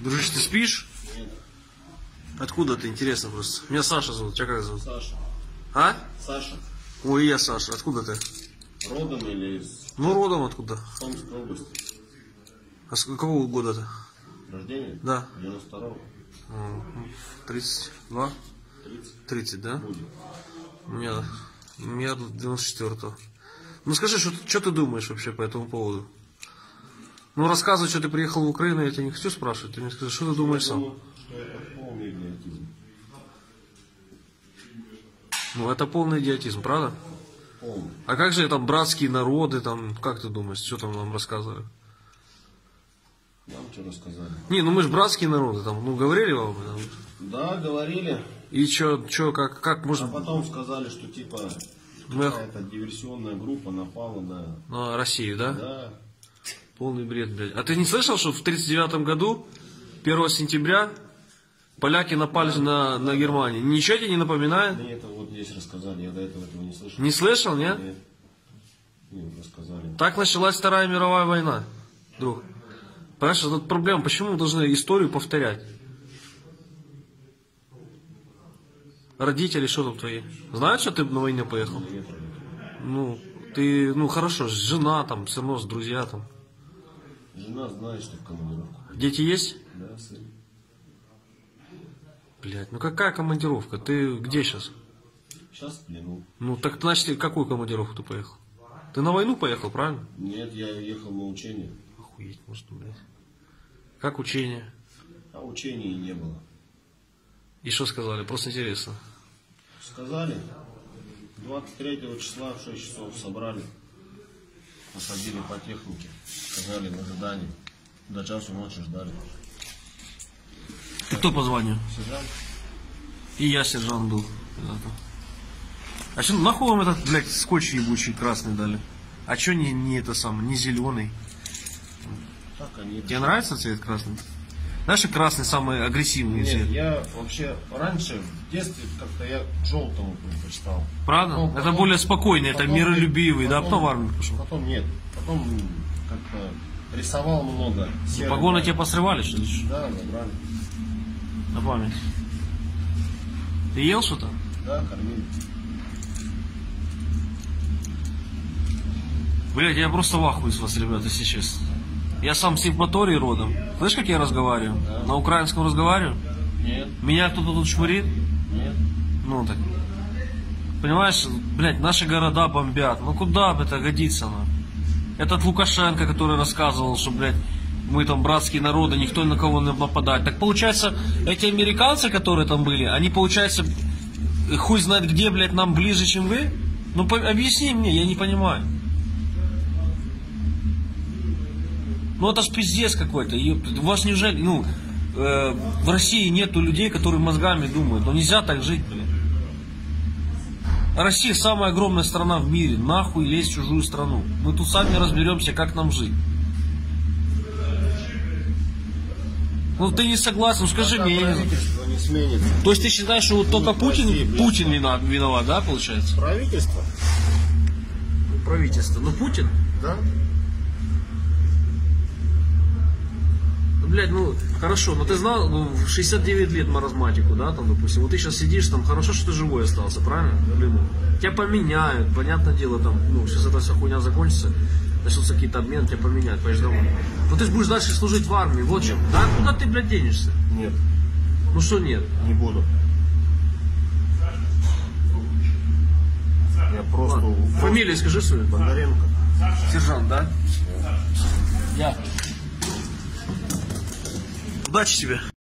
Дружище, ты спишь? Откуда ты, интересно просто. Меня Саша зовут, тебя как зовут? Саша. А? Саша. Ой, я Саша. Откуда ты? Родом или из Ну, родом откуда? Томской области? А с какого года ты? Рождение? Да. 92-го. М, 32? 30 30, да? будет. У меня, у меня 94-го. Ну скажи, что, что ты думаешь вообще по этому поводу? Ну рассказывай, что ты приехал в Украину, я тебя не хочу спрашивать. Ты мне скажи, что ты думаешь сам? Ну это полный идиотизм, правда? Полный. А как же там братские народы, там, как ты думаешь, что там нам рассказывали? Нам что рассказали? Не, ну мы же братские народы, там, ну говорили вам об этом? Да, говорили. И что, что, как, как А можно потом сказали, что типа Мы- какая-то диверсионная группа напала на... на Россию, да? Да. Полный бред, блядь. А ты не слышал, что в 39 году, 1 сентября, поляки напали на, на Германию? Ничего тебе не напоминает? Мне это вот здесь рассказали, я до этого этого не слышал. Не слышал, нет? Нет. Нет, рассказали. Так началась Вторая мировая война, друг. Понимаешь, тут проблема, почему мы должны историю повторять? Родители, что там твои? Знают, что ты на войне поехал? Ну, ты, ну хорошо, жена там, все равно, друзья там. Жена знает, что в командировку. Дети есть? Да, сын. Блять, ну какая командировка? Ты где сейчас? Сейчас в плену. Ну так значит, какую командировку ты поехал? Ты на войну поехал, правильно? Нет, я ехал на учение. Охуеть, может, блядь. Как учение? А учений не было. И что сказали? Просто интересно. Сказали, 23 числа в 6 часов собрали, посадили по технике, сказали в ожидании. До часу ночи ждали. Кто по званию? Сержант, И я сержант был. А что, нахуй вам этот, блядь, скотч ебучий красный дали? А что не, не это самое, не зеленый? так они... Тебе нравится цвет красный? Знаешь, что красный самый агрессивный Нет, я вообще раньше, в детстве, как-то я желтому предпочитал. Правда? Потом- это потом- более спокойный, это потом- миролюбивый, да? потом- Потом в армию пошел. Потом нет, потом как-то рисовал много. серым, Погоны да. тебе посрывали, что ли? Да, забрали. На память. Ты ел что-то? Да, кормили. Блять, я просто в ахуе с вас, ребята, если честно. Я сам с Евпатории родом. Слышь, как я разговариваю? На украинском разговариваю? Нет, Меня кто-то тут шмурит? нет. Ну так. Понимаешь, блядь, наши города бомбят. Ну куда бы это годится, ну? Этот Лукашенко, который рассказывал, что, блядь, мы там братские народы, никто ни на кого не нападает. Так получается, эти американцы, которые там были, они, получается, хуй знает где, блядь, нам ближе, чем вы? Ну объясни мне, я не понимаю. Ну это ж пиздец какой-то. У вас неужели, ну, э, в России нету людей, которые мозгами думают. Ну нельзя так жить, блин. Россия самая огромная страна в мире. Нахуй лезть в чужую страну. Мы тут сами разберемся, как нам жить. Ну ты не согласен, ну скажи Пока мне, я не сменится. То есть ты считаешь, что вот только в России, Путин, блядь. Путин виноват, виноват, да, получается? Правительство? Правительство. Ну Путин? Да. Блядь, ну, хорошо, но ты знал, ну, в 69 лет маразматику, да, там, допустим, вот ты сейчас сидишь, там, хорошо, что ты живой остался, правильно? Блин, тебя поменяют, понятное дело, там, ну, сейчас эта вся хуйня закончится, начнутся какие-то обмены, тебя поменяют, поедешь домой. Но ты же будешь дальше служить в армии, вот чем. Да, куда ты, блядь, денешься? Нет, Ну что нет? не буду. Я просто... Фамилию скажи свою. Бондаренко. Сержант, да? Я. Удачи тебе.